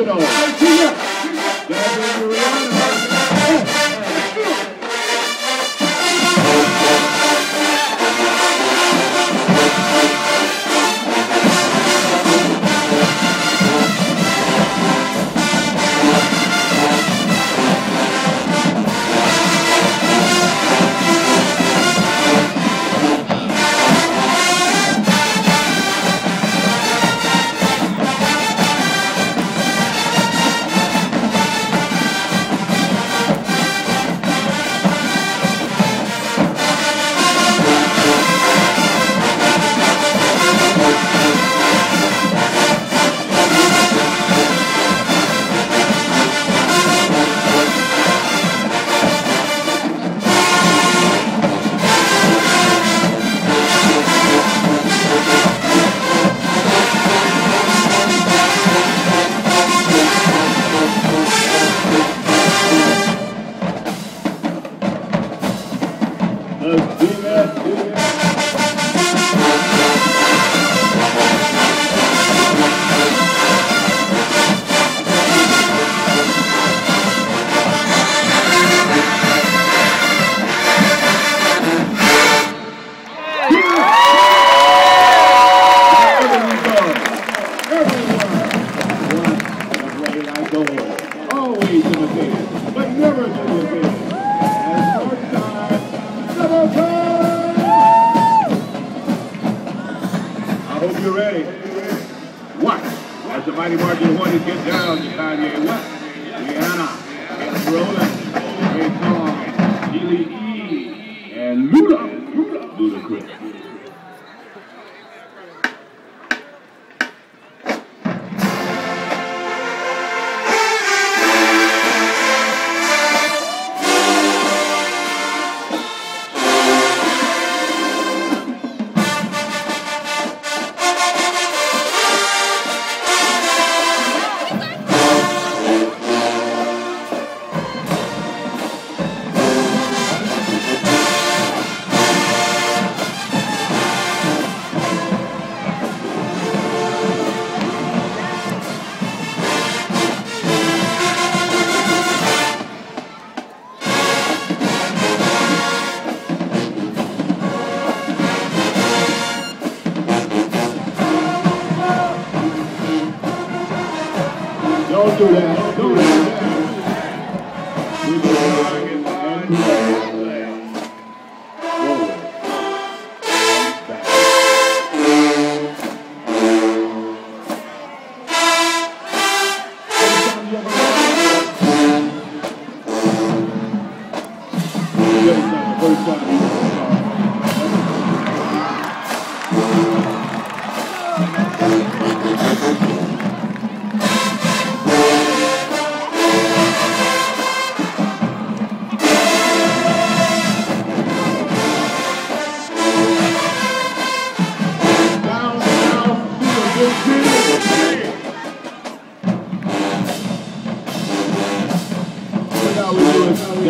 Sensational. Let's do as the Mighty Marching Hornets get down to Kanye West, Rihanna, it's rolling, Ray Kong, Gilly E, and Luda, Ludacris. Do that. Don't that. First time we